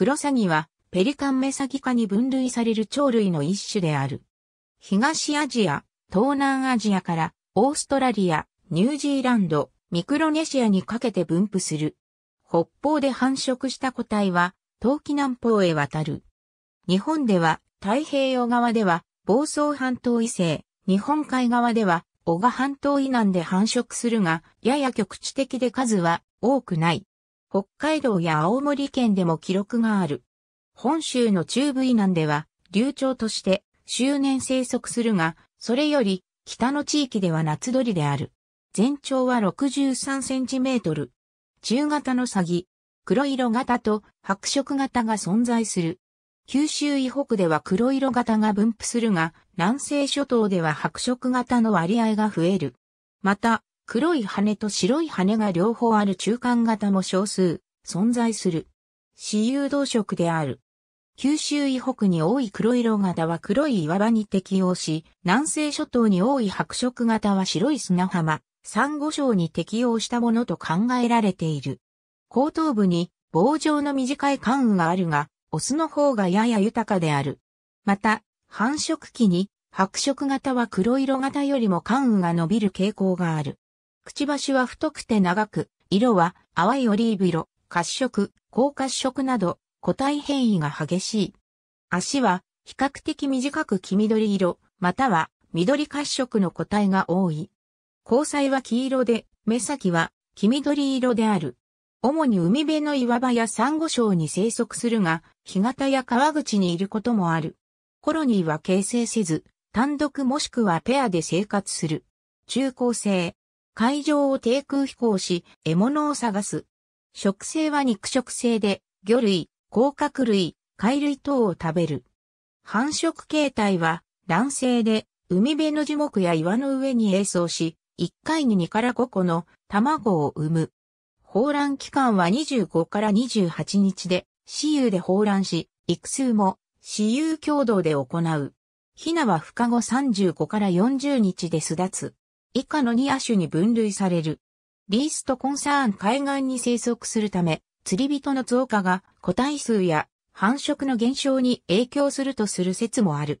クロサギはペリカンメサギ科に分類される鳥類の一種である。東アジア、東南アジアからオーストラリア、ニュージーランド、ミクロネシアにかけて分布する。北方で繁殖した個体は、冬季南方へ渡る。日本では、太平洋側では、房総半島以西、日本海側では、小賀半島以南で繁殖するが、やや局地的で数は多くない。北海道や青森県でも記録がある。本州の中部以南では、流鳥として周年生息するが、それより北の地域では夏鳥である。全長は63センチメートル。中型のサギ、黒色型と白色型が存在する。九州以北では黒色型が分布するが、南西諸島では白色型の割合が増える。また、黒い羽と白い羽が両方ある中間型も少数存在する。私有動植である。九州以北に多い黒色型は黒い岩場に適応し、南西諸島に多い白色型は白い砂浜、サンゴ礁に適応したものと考えられている。後頭部に棒状の短い関羽があるが、オスの方がやや豊かである。また、繁殖期に白色型は黒色型よりも関羽が伸びる傾向がある。くちばしは太くて長く、色は淡いオリーブ色、褐色、高褐色など個体変異が激しい。足は比較的短く黄緑色、または緑褐色の個体が多い。交際は黄色で、目先は黄緑色である。主に海辺の岩場や珊瑚礁に生息するが、干潟や川口にいることもある。コロニーは形成せず、単独もしくはペアで生活する。中高生。海上を低空飛行し、獲物を探す。食性は肉食性で、魚類、甲殻類、貝類等を食べる。繁殖形態は卵性で、海辺の樹木や岩の上に営巣し、1回に2から5個の卵を産む。放卵期間は25から28日で、私有で放卵し、育数も私有共同で行う。ヒナは孵化後35から40日で巣立つ。以下の2亜種に分類される。リーストコンサーン海岸に生息するため、釣り人の増加が個体数や繁殖の減少に影響するとする説もある。